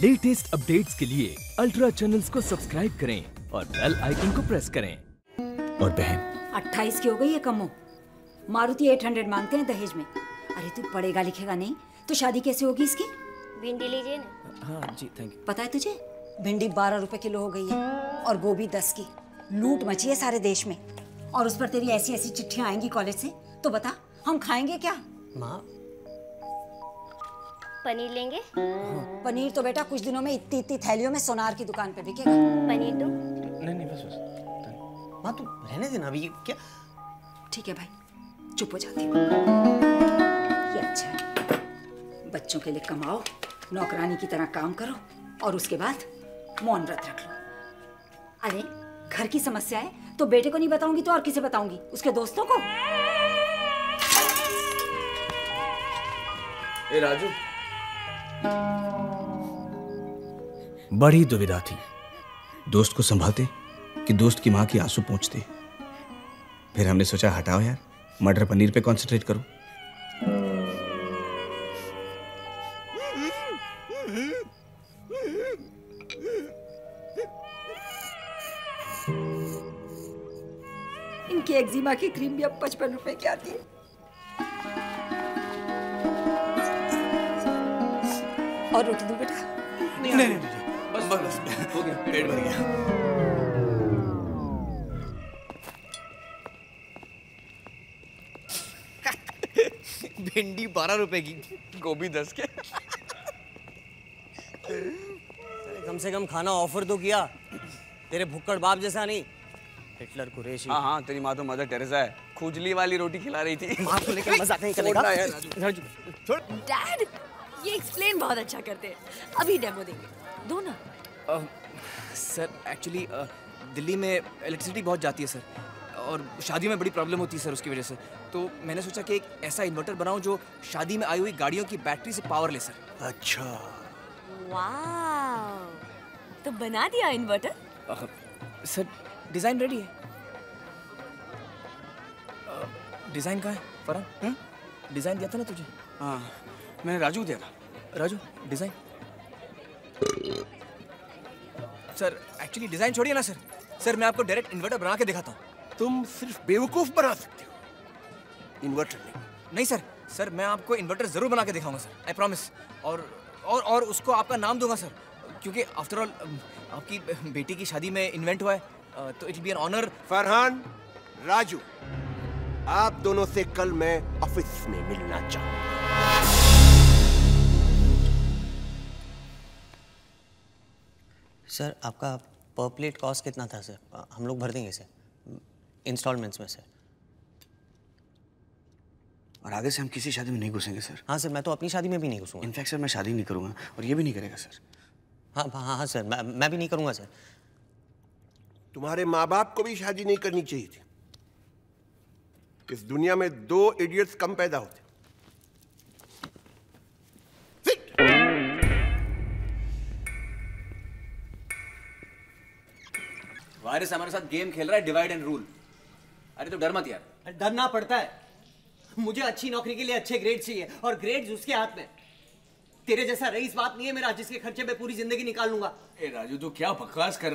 Latest updates के लिए ultra channels को सब्सक्राइब करें और बेल आइकन को प्रेस करें। और बहन। अट्ठाईस की हो गई है कमो। मारुति एट हंड्रेड मांगते हैं दहेज में। अरे तू पढ़ेगा लिखेगा नहीं। तो शादी कैसे होगी इसकी? भिंडी लीजिए ना। हाँ जी थैंक यू पता है तुझे? भिंडी बारह रुपए किलो हो गई है और गोभी दस की। लूट मची है सारे देश में। और उस पर तेरी ऐसी ऐसी चिट्ठियाँ आएँगी कॉलेज से? तो बता हम खाएँगे क्या? माँ पनीर लेंगे? पनीर तो बेटा कुछ दिनों में इतनी इतनी थैलियों में सोनार की दुकान पे बिकेगा पनीर तो? नहीं नहीं बस बस। माँ तू रहने देना अभी क्या? ठीक है भाई चुप हो जाती हूँ। ये अच्छा है। बच्चों के लिए कमाओ नौकरानी की तरह काम करो और उसके बाद मौन व्रत रख लो। अरे घर की समस्या है तो बेटे को नहीं बताऊँगी तो और किसे बताऊँगी? उसके दोस्तों को? ए राजू बड़ी दुविधा थी। दोस्त को संभालते कि दोस्त की माँ की आँसू पहुँचते फिर हमने सोचा, हटाओ यार, मटर पनीर पे कंसंट्रेट करो। इनकी एक्जिमा की क्रीम भी अब पचपन रुपए की आती है। और रोटी दूँ बेटा। नहीं नहीं नहीं बस बस बस। हो गया पेट भर गया। भिंडी बारह रुपए की गोभी दस के। कम से कम खाना ऑफ़र तो किया। तेरे भुक्कड़ बाप जैसा नहीं। हिटलर कुरेशी। हाँ हाँ तेरी माँ तो मदर टेरेसा है। खुजली वाली रोटी खिला रही थी। माँ को लेकर मज़ाक नहीं करेगा। यार, डैड ये एक्सप्लेन बहुत अच्छा करते हैं। अभी डेमो देंगे। दो ना। सर एक्चुअली दिल्ली में इलेक्ट्रिसिटी बहुत जाती है सर। और शादी में बड़ी प्रॉब्लम होती है सर उसकी वजह से। तो मैंने सोचा कि एक ऐसा इन्वर्टर बनाऊँ जो शादी में आई हुई गाड़ियों की बैटरी से पावर ले सर। अच्छा। वाह तो बना दिया इन्वर्टर अ, सर डिज़ाइन रेडी है। डिज़ाइन कहाँ है? फरहान डिज़ाइन दिया था ना तुझे? हाँ। मैंने राजू दिया था Raju design sir actually design छोड़िए ना, सर। सर, मैं आपको डायरेक्ट इन्वर्टर बना के दिखाता हूँ। तुम सिर्फ़ बेवकूफ़ बना सकते हो। इन्वर्टर नहीं। नहीं, सर। सर, मैं आपको इन्वर्टर ज़रूर बना के दिखाऊँगा, सर। आई प्रॉमिस और और और उसको आपका नाम दूँगा, सर। क्योंकि आफ्टर ऑल आपकी बेटी की शादी में इन्वेंट हुआ है तो it be an honour Farhan, Raju, आप दोनों से कल मैं ऑफ़िस में मिलना चाहूँगा। सर आपका पर प्लेट कॉस्ट कितना था सर? हम लोग भर देंगे इसे इंस्टॉलमेंट्स में सर और आगे से हम किसी शादी में नहीं घुसेंगे सर। हाँ सर मैं तो अपनी शादी में भी नहीं घुसूँगा। इनफैक्ट सर मैं शादी नहीं करूँगा और ये भी नहीं करेगा सर। हाँ हाँ हाँ सर मैं मैं भी नहीं करूँगा सर। तुम्हारे माँ बाप को भी शादी नहीं करनी चाहिए थी। इस दुनिया में दो इडियट्स कम पैदा होते। वायरस हमारे साथ गेम खेल रहा है डिवाइड एंड रूल अरे तो डर मत यार। डरना पड़ता है। मुझे अच्छी नौकरी के लिए अच्छे ग्रेड चाहिए और ग्रेड उसके हाथ में। तेरे जैसा रईस बात नहीं है मेरा जिसके खर्चे में पूरी ज़िंदगी निकाल लूँगा। ए राजू तू क्या बकवास कर रहा